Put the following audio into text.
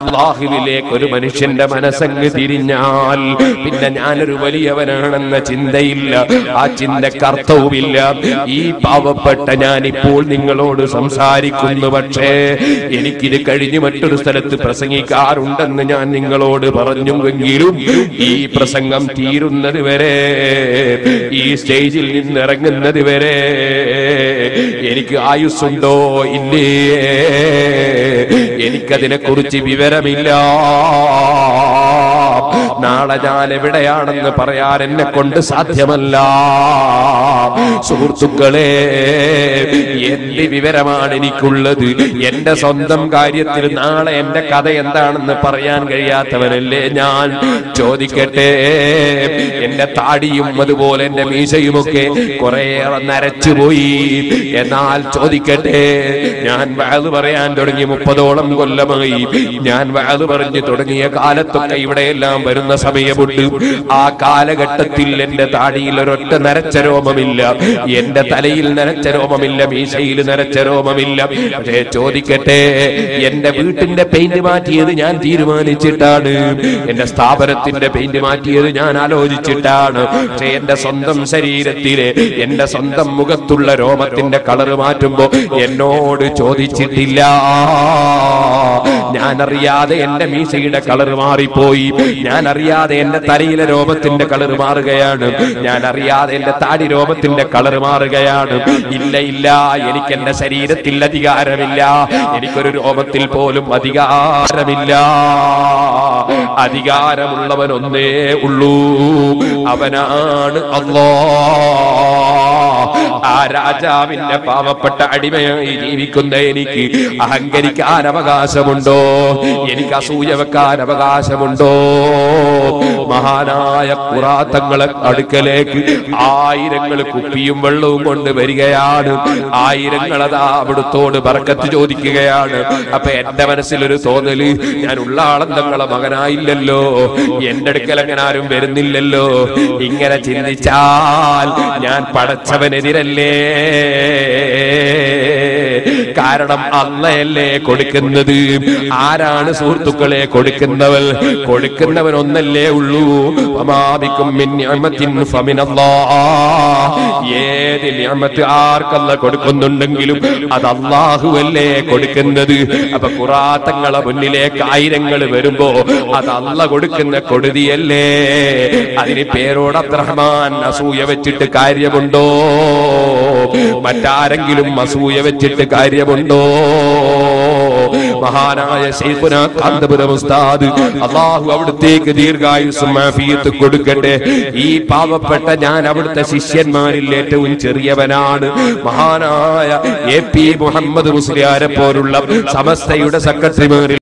അള്ളാഹുവിലേക്ക് ഒരു മനുഷ്യന്റെ മനസ്സങ്ങ് തിരിഞ്ഞാൽ പിന്നെ ഞാനൊരു വലിയവനാണെന്ന ചിന്തയില്ല ആ ചിന്തക്ക് അർത്ഥവുമില്ല. ഈ പാവപ്പെട്ട ഞാനിപ്പോൾ നിങ്ങളോട് സംസാരിക്കുന്നു പക്ഷേ എനിക്കിത് കഴിഞ്ഞ് മറ്റൊരു സ്ഥലത്ത് പ്രസംഗിക്കാറുണ്ടെന്ന് ഞാൻ നിങ്ങളോട് പറഞ്ഞുവെങ്കിലും ഈ പ്രസംഗം തീരുന്നത് വരെ ഈ സ്റ്റേജിൽ നിന്നിറങ്ങുന്നത് വരെ എനിക്ക് ആയുസ്സുണ്ടോ? ഇല്ലേ. എനിക്കതിനെ കുറിച്ച് വിവരമില്ല. നാളെ ഞാൻ എവിടെയാണെന്ന് പറയാൻ എന്നെ കൊണ്ട് സാധ്യമല്ല. സുഹൃത്തുക്കളെ എന്ത് വിവരമാണ് എനിക്കുള്ളത്? എന്റെ സ്വന്തം കാര്യത്തിൽ നാളെ എന്റെ കഥ എന്താണെന്ന് പറയാൻ കഴിയാത്തവനല്ലേ ഞാൻ? ചോദിക്കട്ടെ. എന്റെ താടിയും അതുപോലെ എന്റെ മീശയുമൊക്കെ കുറേയേറെ നരച്ചുപോയി. എന്നാൽ ചോദിക്കട്ടെ ഞാൻ വയത് പറയാൻ തുടങ്ങി മുപ്പതോളം കൊല്ലമായി. ഞാൻ വയത് പറഞ്ഞു തുടങ്ങിയ കാലത്തൊക്കെ ഇവിടെയെല്ലാം വരുന്ന. സമയമുണ്ട്. ആ കാലഘട്ടത്തിൽ എന്റെ താടിയിൽ ഒരൊറ്റ നരച്ച രോമമില്ല. എന്റെ തലയിൽ നരച്ച രോമമില്ല. മീശയിൽ നരച്ച രോമമില്ല. പക്ഷേ ചോദിക്കട്ടെ എന്റെ വീട്ടിന്റെ പെയിന്റ് മാറ്റിയത് ഞാൻ തീരുമാനിച്ചിട്ടാണ്. എന്റെ സ്ഥാപനത്തിന്റെ പെയിന്റ് മാറ്റിയത് ഞാൻ ആലോചിച്ചിട്ടാണ്. പക്ഷേ എന്റെ സ്വന്തം ശരീരത്തിലെ എന്റെ സ്വന്തം മുഖത്തുള്ള രോമത്തിന്റെ കളർ മാറ്റുമ്പോ എന്നോട് ചോദിച്ചിട്ടില്ല. ഞാൻ അറിയാതെ എന്റെ മീശയുടെ കളർ മാറിപ്പോയി. ഞാൻ അറിയാതെ എന്റെ തലയിലെ രോമത്തിന്റെ കളർ മാറുകയാണ്. ഞാൻ അറിയാതെ എന്റെ താടി രോമത്തിന്റെ കളർ മാറുകയാണ്. ഇല്ല ഇല്ല എനിക്ക് എന്റെ ശരീരത്തിൽ അധികാരമില്ല. എനിക്കൊരു രോമത്തിൽ പോലും അധികാരമില്ല. അധികാരമുള്ളവൻ ഒന്നേ ഉള്ളൂ. അവനാണ് അള്ളാ. ആ രാജാവിന്റെ പാവപ്പെട്ട അടിമയായി ജീവിക്കുന്ന എനിക്ക് അഹങ്കരിക്കാൻ അവകാശമുണ്ടോ എനിക്ക് അസൂയ വെക്കാൻ അവകാശമുണ്ടോ? മഹാനായ പുറാത്തങ്ങളെ അടുക്കലേക്ക് ആയിരങ്ങൾ കുപ്പിയും വെള്ളവും കൊണ്ട് വരികയാണ്. ആയിരങ്ങൾ അതാ അവിടുത്തോട് പറക്കത്ത് ചോദിക്കുകയാണ്. അപ്പൊ എന്റെ മനസ്സിലൊരു തോന്നൽ ഞാൻ ഉള്ളാളന്തങ്ങളെ മകനായില്ലല്ലോ. എന്റെ അടുക്കൽ അങ്ങനെ ആരും വരുന്നില്ലല്ലോ. ഇങ്ങനെ ചിന്തിച്ചാൽ ഞാൻ പടച്ചവനെതിരല്ലേ കാരണം അള്ളയല്ലേ കൊടുക്കുന്നത്? ആരാണ് സുഹൃത്തുക്കളെ കൊടുക്കുന്നവൻ കൊടുക്കുന്നവൻ ഒന്നല്ലേ ഉള്ളൂ. ഏത് നിയമത്ത് ആർക്കല്ല കൊടുക്കുന്നുണ്ടെങ്കിലും അത് അള്ളാഹുവല്ലേ കൊടുക്കുന്നത്? അപ്പൊ കുറാത്തങ്ങളെ മുന്നിലേക്ക് ആയിരങ്ങൾ വരുമ്പോ അത് അല്ല കൊടുക്കുന്ന കൊടുതിയല്ലേ? അതിന് പേരോട് അബ്രഹ്മാൻ അസൂയ വെച്ചിട്ട് കാര്യമുണ്ടോ? മറ്റാരെങ്കിലും അസൂയ വെച്ചിട്ട് കാര്യമുണ്ടോ? മഹാനായ അള്ളാഹു അവിടുത്തേക്ക് ദീർഘായുസും കൊടുക്കട്ടെ. ഈ പാവപ്പെട്ട ഞാൻ അവിടുത്തെ ശിഷ്യന്മാരിൽ ഏറ്റവും ചെറിയവനാണ്. മഹാനായ എ പി മുഹമ്മദ് മുസ്ലിയാരെ പോലുള്ള സമസ്തയുടെ സെക്രട്ടറിമാരിൽ